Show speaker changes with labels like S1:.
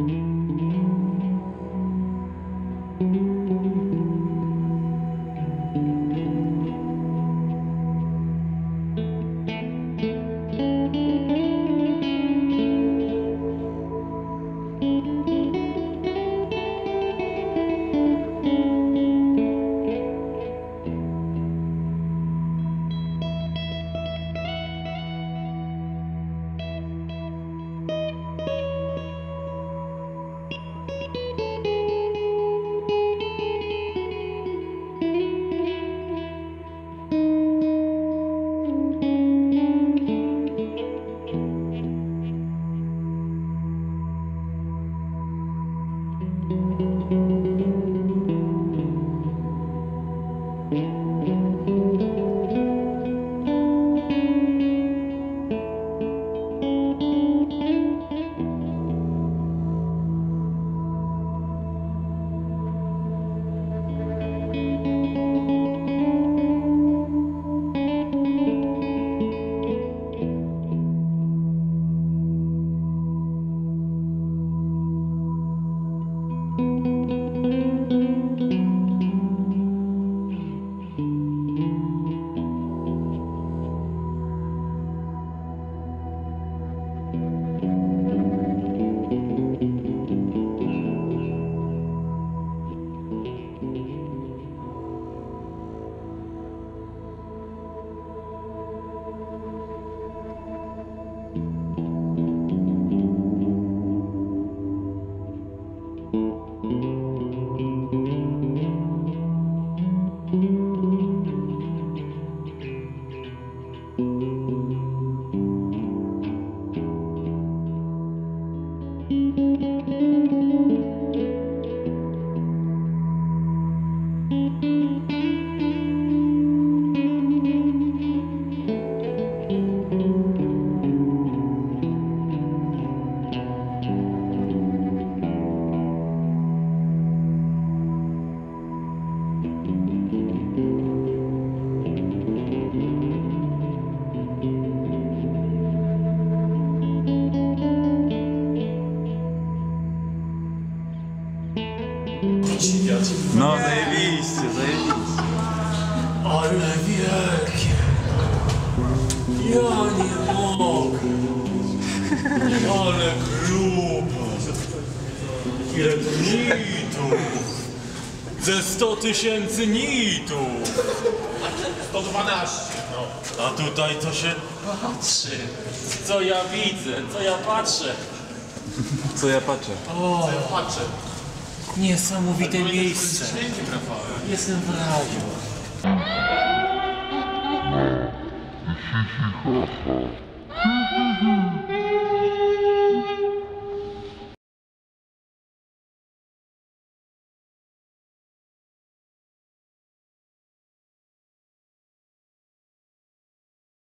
S1: thank you thank you. Música No zajebiście, zajebiście.
S2: Ale wielkie. Ja nie mogę. Ale grube. Ile nitów. Ze 100 tysięcy nitów.
S3: 112. No.
S2: A tutaj to się patrzy. Co ja widzę, co ja patrzę.
S1: Co ja patrzę?
S3: Patrzę.
S2: Niesamowite
S3: Ale to jest
S2: miejsce. Jestem w raju.